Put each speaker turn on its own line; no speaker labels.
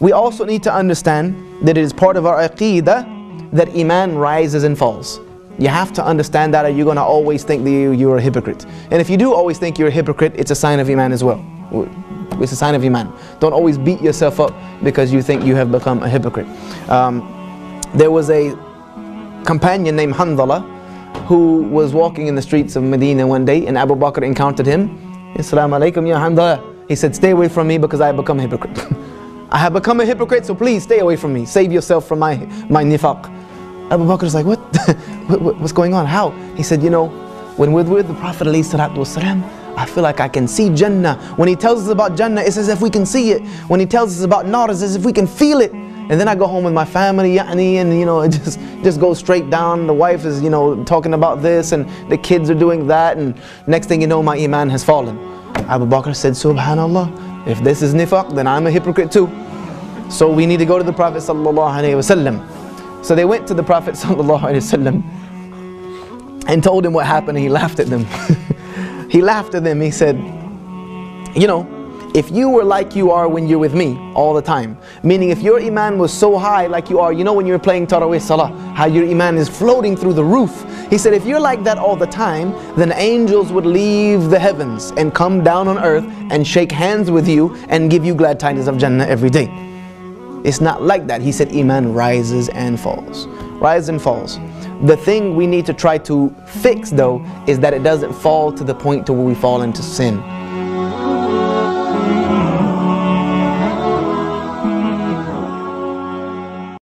We also need to understand that it is part of our aqidah that Iman rises and falls. You have to understand that or you're going to always think that you, you're a hypocrite. And if you do always think you're a hypocrite, it's a sign of Iman as well. It's a sign of Iman. Don't always beat yourself up because you think you have become a hypocrite. Um, there was a companion named Handala who was walking in the streets of Medina one day and Abu Bakr encountered him. Assalamu alaikum ya Handala. He said, stay away from me because I have become a hypocrite. I have become a hypocrite, so please stay away from me. Save yourself from my, my nifaq. Abu Bakr is like, what? what? What's going on? How? He said, you know, when we're with the Prophet والسلام, I feel like I can see Jannah. When he tells us about Jannah, it's as if we can see it. When he tells us about Nar, it's as if we can feel it. And then I go home with my family, yani, and you know, it just, just goes straight down. The wife is, you know, talking about this, and the kids are doing that, and next thing you know, my iman has fallen. Abu Bakr said, Subhanallah, if this is nifaq, then I'm a hypocrite too. So we need to go to the Prophet wasallam. So they went to the Prophet ﷺ and told him what happened and he laughed at them. he laughed at them. He said, you know, if you were like you are when you're with me all the time, meaning if your iman was so high like you are, you know when you're playing Taraweeh Salah, how your iman is floating through the roof. He said, if you're like that all the time, then angels would leave the heavens and come down on earth and shake hands with you and give you glad tidings of Jannah every day. It's not like that. He said Iman rises and falls. Rises and falls. The thing we need to try to fix though is that it doesn't fall to the point to where we fall into sin.